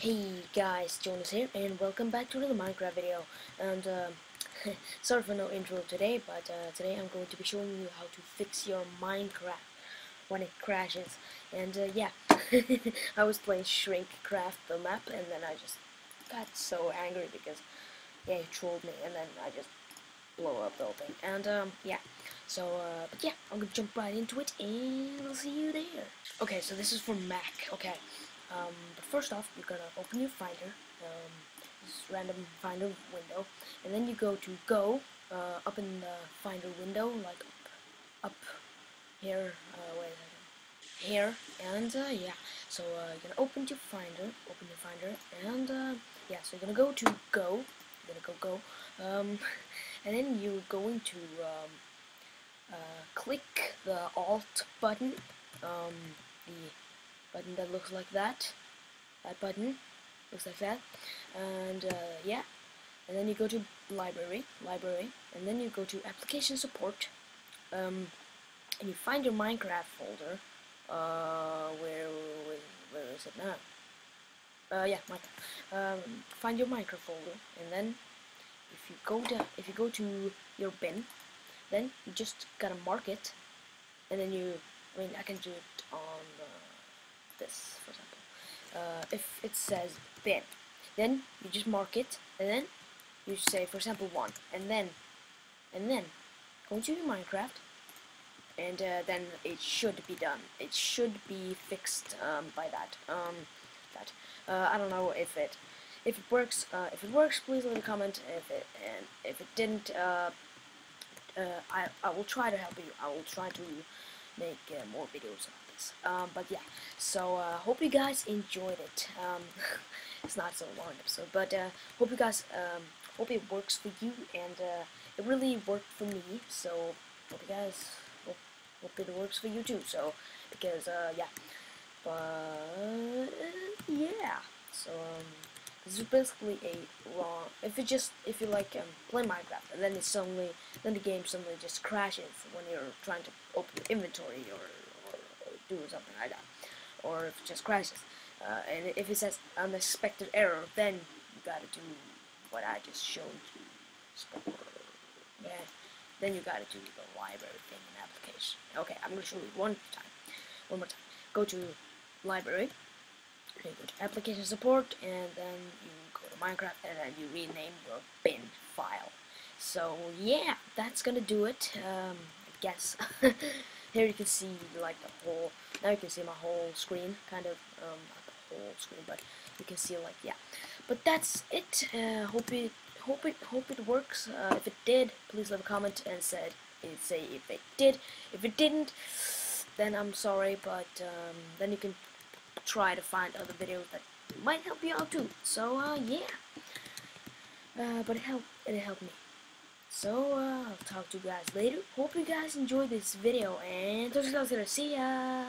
Hey guys, Jonas here, and welcome back to another Minecraft video. And uh, sorry for no intro today, but uh, today I'm going to be showing you how to fix your Minecraft when it crashes. And uh, yeah, I was playing Shrinkcraft the map, and then I just got so angry because yeah, he trolled me, and then I just blow up the whole thing. And um, yeah, so uh, but yeah, I'm gonna jump right into it, and I'll see you there. Okay, so this is for Mac. Okay. Um, but first off, you're gonna open your Finder, um, this random Finder window, and then you go to Go, uh, up in the Finder window, like up, up here, uh, wait here, and uh, yeah, so uh, you're gonna open your Finder, open your Finder, and uh, yeah, so you're gonna go to Go, you're gonna go Go, um, and then you're going to um, uh, click the Alt button, um, the button that looks like that. That button looks like that. And uh, yeah. And then you go to library library. And then you go to application support. Um, and you find your Minecraft folder. Uh, where, where, where is it now? Uh, yeah um, find your Minecraft folder. And then if you go to if you go to your bin then you just gotta mark it. And then you I mean I can do it on uh, this, for example. Uh, if it says bin, then you just mark it, and then you say, for example, one, and then, and then, go into Minecraft, and uh, then it should be done. It should be fixed um, by that. Um, that uh, I don't know if it if it works. Uh, if it works, please leave a comment. If it and if it didn't, uh, uh, I I will try to help you. I will try to make more videos um, but yeah, so uh, hope you guys enjoyed it. Um, it's not so long episode, but uh, hope you guys um, hope it works for you, and uh, it really worked for me. So hope you guys hope, hope it works for you too. So because uh, yeah, but yeah, so. Um, this is basically a wrong. If it just if you like um, play Minecraft and then it suddenly then the game suddenly just crashes when you're trying to open your inventory or do something like that, or if it just crashes. Uh, and if it says unexpected error, then you gotta do what I just showed you. Yeah. Then you gotta do the library thing in application. Okay, I'm gonna show you one time. One more time. Go to library. Then go to application support, and then you go to Minecraft, and then you rename your bin file. So yeah, that's gonna do it. Um, I guess. Here you can see like the whole, now you can see my whole screen, kind of, um, not the whole screen, but you can see like, yeah. But that's it, uh, hope it, hope it, hope it works. Uh, if it did, please leave a comment and said, say if it did. If it didn't, then I'm sorry, but um, then you can try to find other videos that might help you out too. So uh, yeah, uh, but it helped. It helped me. So, uh, I'll talk to you guys later. Hope you guys enjoyed this video, and talk to you guys later. See ya!